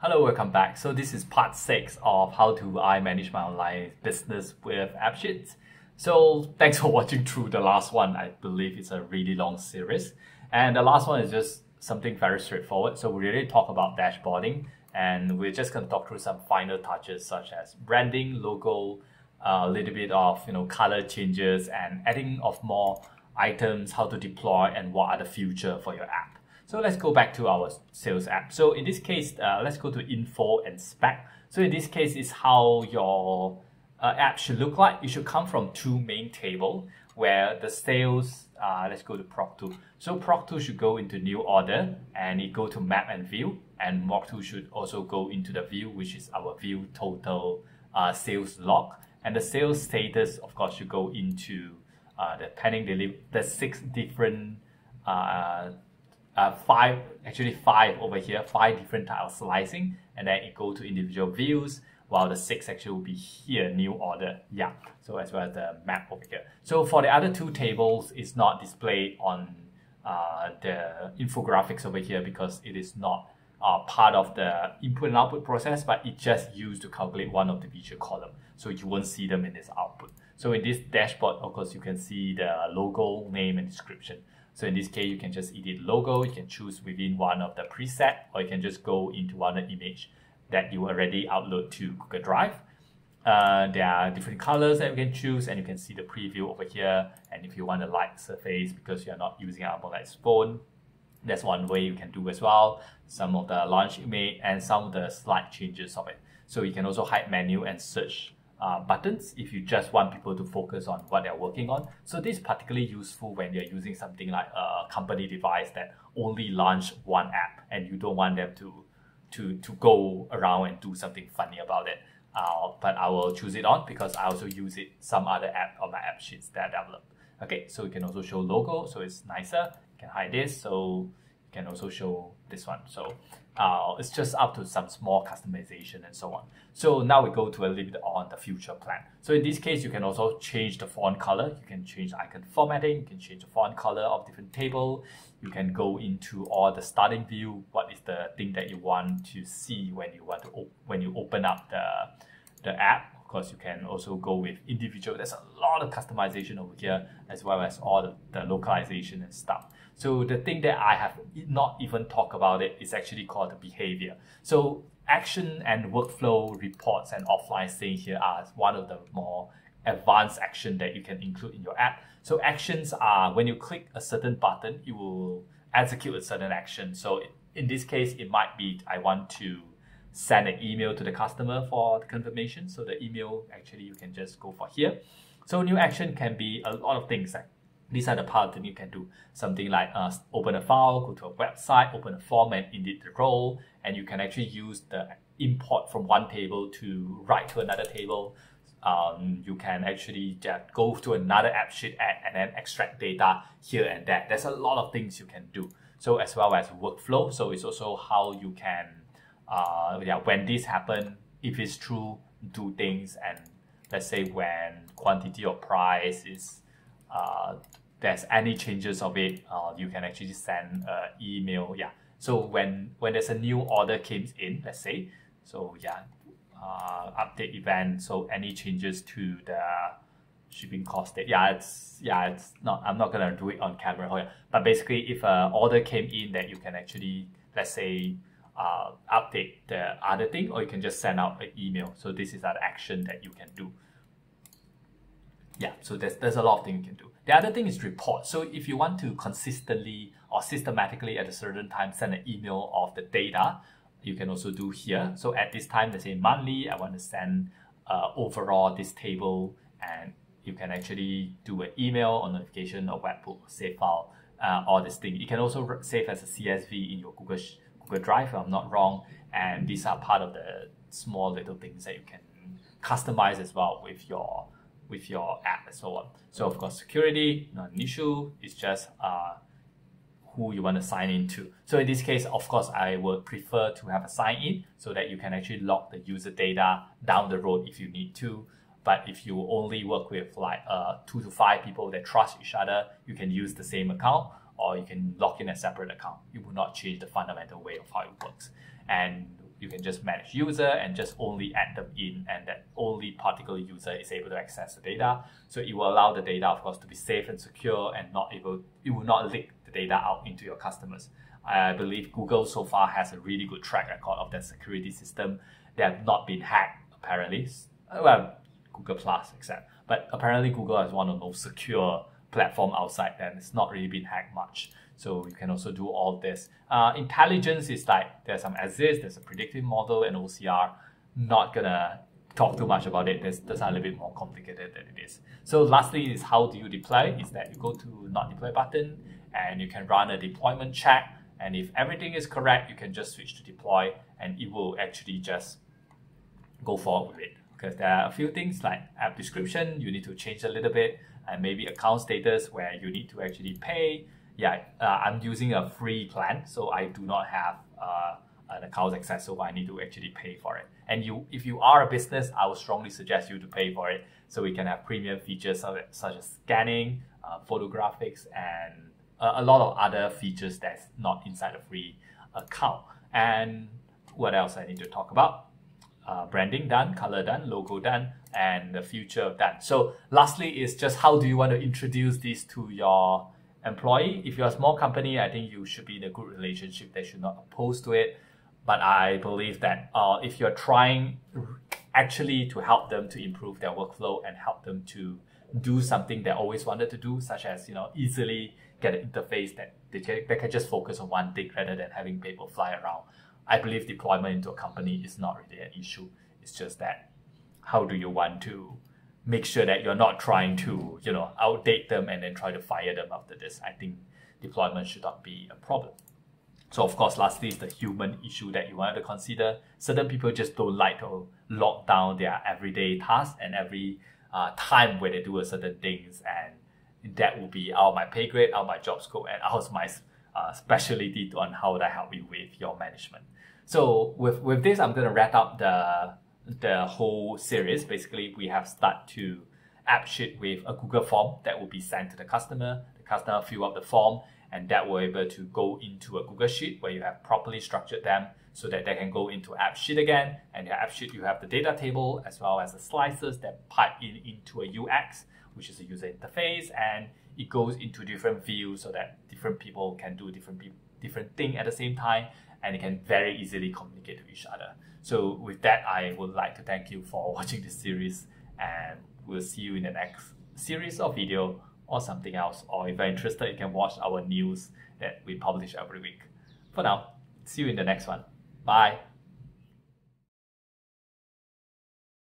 Hello, welcome back. So this is part six of how to I manage my online business with AppSheets. So thanks for watching through the last one. I believe it's a really long series. And the last one is just something very straightforward. So we really talk about dashboarding and we're just going to talk through some final touches such as branding, logo, a little bit of you know color changes and adding of more items, how to deploy and what are the future for your app. So let's go back to our sales app. So in this case, uh, let's go to info and spec. So in this case is how your uh, app should look like. It should come from two main table where the sales, uh, let's go to Proc2. So Proc2 should go into new order and it go to map and view and Mock2 should also go into the view, which is our view total uh, sales log. And the sales status, of course, should go into uh, the pending delivery, the six different uh, uh, five, actually five over here, five different type of slicing, and then it go to individual views, while the six actually will be here, new order, yeah. So as well as the map over here. So for the other two tables, it's not displayed on uh, the infographics over here because it is not uh, part of the input and output process, but it just used to calculate one of the visual column. So you won't see them in this output. So in this dashboard, of course, you can see the logo, name, and description. So in this case, you can just edit logo, you can choose within one of the preset, or you can just go into one image that you already upload to Google Drive. Uh, there are different colors that you can choose and you can see the preview over here. And if you want a light surface because you're not using an AmOLED phone, that's one way you can do as well. Some of the launch image and some of the slight changes of it. So you can also hide menu and search uh, buttons if you just want people to focus on what they're working on. So this is particularly useful when you're using something like a company device that only launch one app and you don't want them to to to go around and do something funny about it. Uh, but I will choose it on because I also use it some other app on my app sheets that I developed. Okay, so you can also show logo, so it's nicer. You can hide this, so can also show this one. So uh, it's just up to some small customization and so on. So now we go to a little bit on the future plan. So in this case, you can also change the font color. You can change icon formatting. You can change the font color of different table. You can go into all the starting view. What is the thing that you want to see when you want to when you open up the the app? Of course, you can also go with individual. There's a lot of customization over here, as well as all the, the localization and stuff. So the thing that I have not even talked about it is actually called the behavior. So action and workflow reports and offline staying here are one of the more advanced action that you can include in your app. So actions are when you click a certain button, it will execute a certain action. So in this case, it might be I want to send an email to the customer for the confirmation. So the email actually you can just go for here. So new action can be a lot of things like these are the parts that you can do. Something like uh, open a file, go to a website, open a form and edit the role. And you can actually use the import from one table to write to another table. Um, you can actually just go to another AppSheet and then extract data here and there. There's a lot of things you can do. So as well as workflow. So it's also how you can, uh, yeah, when this happen, if it's true, do things and let's say when quantity or price is there's any changes of it, uh, you can actually send an email. Yeah. So when when there's a new order comes in, let's say, so yeah, uh, update event. So any changes to the shipping cost date. Yeah, it's yeah, it's not. I'm not gonna do it on camera. But basically, if an order came in, that you can actually let's say uh, update the other thing, or you can just send out an email. So this is an action that you can do. Yeah, so there's, there's a lot of things you can do. The other thing is report. So if you want to consistently or systematically at a certain time send an email of the data, you can also do here. So at this time, let's say monthly, I want to send uh, overall this table and you can actually do an email or notification or webhook save file, uh, all this thing. You can also save as a CSV in your Google, Google Drive, if I'm not wrong. And these are part of the small little things that you can customize as well with your with your app and so on. So of course, security, not an issue. It's just uh, who you want to sign into. So in this case, of course, I would prefer to have a sign in so that you can actually log the user data down the road if you need to. But if you only work with like uh, two to five people that trust each other, you can use the same account or you can log in a separate account. It will not change the fundamental way of how it works. And you can just manage user and just only add them in and that only particular user is able to access the data. So it will allow the data, of course, to be safe and secure and not able, it will not leak the data out into your customers. I believe Google so far has a really good track record of that security system. They have not been hacked, apparently. Well, Google Plus, except. But apparently Google is one of the most secure platform outside and it's not really been hacked much. So you can also do all this. Uh, intelligence is like there's some assist, there's a predictive model and OCR. Not gonna talk too much about it. This that's a little bit more complicated than it is. So lastly is how do you deploy? Is that you go to not deploy button and you can run a deployment check. And if everything is correct, you can just switch to deploy and it will actually just go forward with it. Because there are a few things like app description, you need to change a little bit, and maybe account status where you need to actually pay yeah, uh, I'm using a free plan, so I do not have uh, an account access, so I need to actually pay for it. And you, if you are a business, I would strongly suggest you to pay for it, so we can have premium features such as scanning, uh, photographics, and a, a lot of other features that's not inside a free account. And what else I need to talk about? Uh, branding done, color done, logo done, and the future done. So lastly is just how do you want to introduce this to your employee. If you're a small company, I think you should be in a good relationship. They should not oppose to it. But I believe that uh, if you're trying actually to help them to improve their workflow and help them to do something they always wanted to do, such as you know easily get an interface that they can, they can just focus on one thing rather than having people fly around. I believe deployment into a company is not really an issue. It's just that how do you want to make sure that you're not trying to, you know, outdate them and then try to fire them after this. I think deployment should not be a problem. So of course, lastly is the human issue that you want to consider. Certain people just don't like to lock down their everyday tasks and every uh, time where they do a certain things, and that will be out my pay grade, out my job scope, and out my uh, specialty on how would I help you with your management. So with with this, I'm gonna wrap up the the whole series. Basically, we have start to app sheet with a Google form that will be sent to the customer. The customer fill up the form and that will able to go into a Google Sheet where you have properly structured them so that they can go into app sheet again. And the app sheet, you have the data table as well as the slices that pipe in into a UX, which is a user interface, and it goes into different views so that different people can do different different thing at the same time, and it can very easily communicate to each other. So with that, I would like to thank you for watching this series and we'll see you in the next series of video or something else. Or if you're interested, you can watch our news that we publish every week. For now, see you in the next one. Bye.